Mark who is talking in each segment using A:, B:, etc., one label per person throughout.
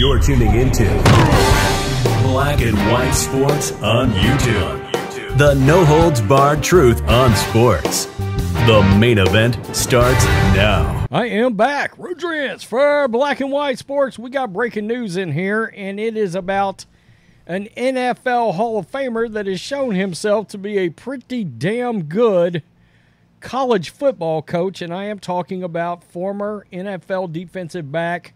A: You're tuning into Black and White Sports on YouTube. The no holds barred truth on sports. The main event starts now.
B: I am back. Rudrance for Black and White Sports. We got breaking news in here, and it is about an NFL Hall of Famer that has shown himself to be a pretty damn good college football coach. And I am talking about former NFL defensive back,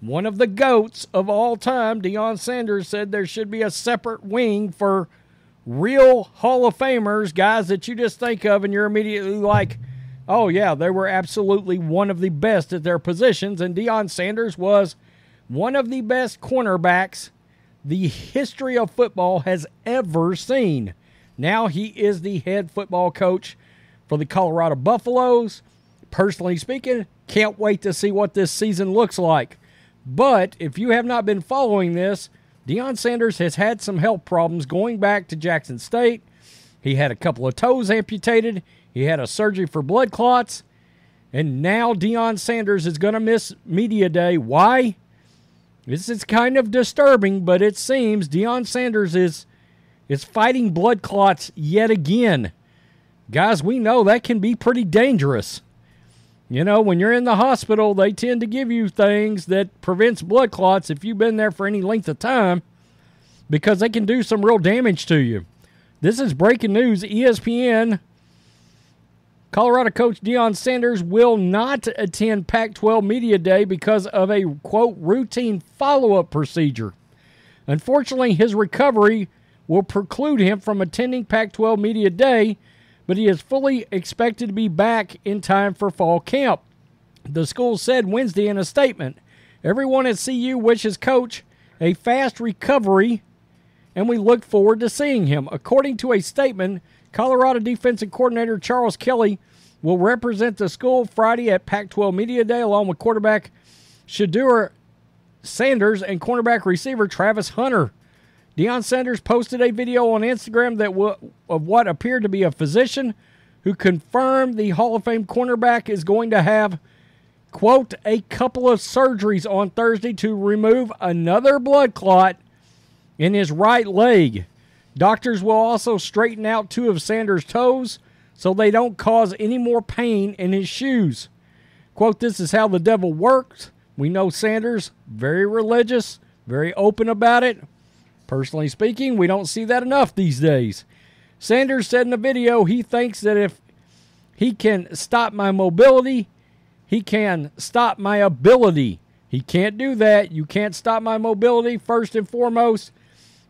B: one of the GOATs of all time. Deion Sanders said there should be a separate wing for real Hall of Famers, guys that you just think of and you're immediately like, oh, yeah, they were absolutely one of the best at their positions. And Deion Sanders was one of the best cornerbacks the history of football has ever seen. Now he is the head football coach for the Colorado Buffaloes. Personally speaking, can't wait to see what this season looks like. But if you have not been following this, Deion Sanders has had some health problems going back to Jackson State. He had a couple of toes amputated. He had a surgery for blood clots. And now Deion Sanders is going to miss Media Day. Why? This is kind of disturbing, but it seems Deion Sanders is is fighting blood clots yet again. Guys, we know that can be pretty dangerous. You know, when you're in the hospital, they tend to give you things that prevents blood clots if you've been there for any length of time because they can do some real damage to you. This is breaking news. ESPN Colorado coach Deion Sanders will not attend Pac 12 Media Day because of a, quote, routine follow up procedure. Unfortunately, his recovery will preclude him from attending Pac 12 Media Day, but he is fully expected to be back in time for fall camp. The school said Wednesday in a statement Everyone at CU wishes Coach a fast recovery, and we look forward to seeing him. According to a statement, Colorado defensive coordinator Charles Kelly will represent the school Friday at Pac 12 Media Day along with quarterback Shedeur Sanders and cornerback receiver Travis Hunter. Deion Sanders posted a video on Instagram that of what appeared to be a physician who confirmed the Hall of Fame cornerback is going to have, quote, a couple of surgeries on Thursday to remove another blood clot in his right leg. Doctors will also straighten out two of Sanders' toes so they don't cause any more pain in his shoes. Quote, this is how the devil works. We know Sanders, very religious, very open about it. Personally speaking, we don't see that enough these days. Sanders said in the video he thinks that if he can stop my mobility, he can stop my ability. He can't do that. You can't stop my mobility, first and foremost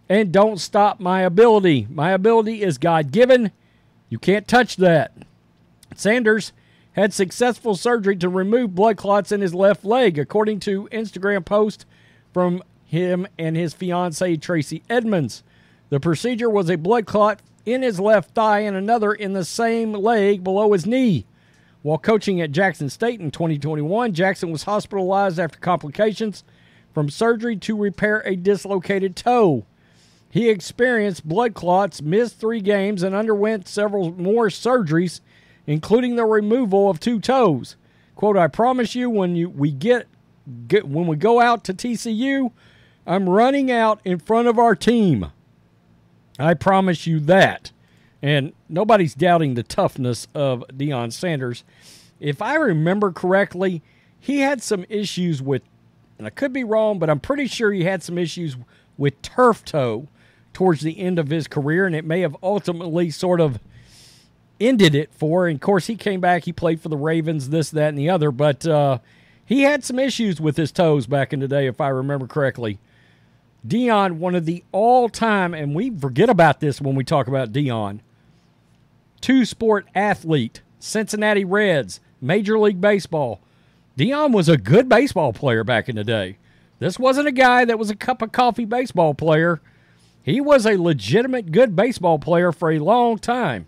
B: and don't stop my ability. My ability is God given. You can't touch that. Sanders had successful surgery to remove blood clots in his left leg, according to Instagram post from him and his fiancee Tracy Edmonds. The procedure was a blood clot in his left thigh and another in the same leg below his knee. While coaching at Jackson State in 2021, Jackson was hospitalized after complications from surgery to repair a dislocated toe. He experienced blood clots, missed three games, and underwent several more surgeries, including the removal of two toes. "Quote: I promise you, when you we get, get when we go out to TCU, I'm running out in front of our team. I promise you that." And nobody's doubting the toughness of Deion Sanders. If I remember correctly, he had some issues with, and I could be wrong, but I'm pretty sure he had some issues with turf toe towards the end of his career, and it may have ultimately sort of ended it for. And of course, he came back, he played for the Ravens, this, that, and the other, but uh, he had some issues with his toes back in the day, if I remember correctly. Deion, one of the all time, and we forget about this when we talk about Deion, two sport athlete, Cincinnati Reds, Major League Baseball. Deion was a good baseball player back in the day. This wasn't a guy that was a cup of coffee baseball player. He was a legitimate good baseball player for a long time.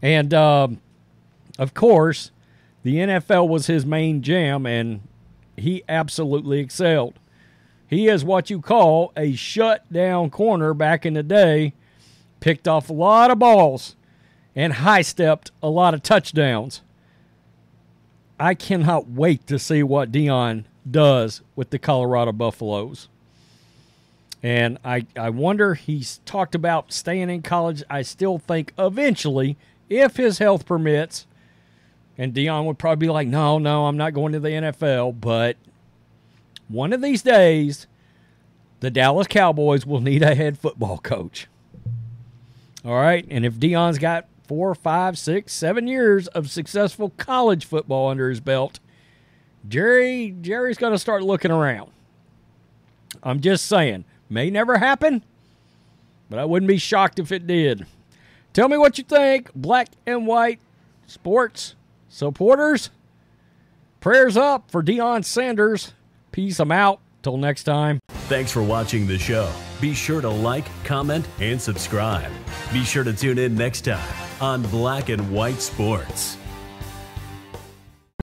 B: And um, of course, the NFL was his main jam, and he absolutely excelled. He is what you call a shutdown corner back in the day, picked off a lot of balls and high stepped a lot of touchdowns. I cannot wait to see what Deion does with the Colorado Buffaloes. And I, I wonder, he's talked about staying in college. I still think eventually, if his health permits, and Deion would probably be like, no, no, I'm not going to the NFL. But one of these days, the Dallas Cowboys will need a head football coach. All right. And if Deion's got four, five, six, seven years of successful college football under his belt, Jerry Jerry's going to start looking around. I'm just saying, may never happen, but I wouldn't be shocked if it did. Tell me what you think, black and white sports supporters. Prayers up for Deion Sanders. Peace. I'm out. Till next time.
A: Thanks for watching the show. Be sure to like, comment, and subscribe. Be sure to tune in next time on Black and White Sports.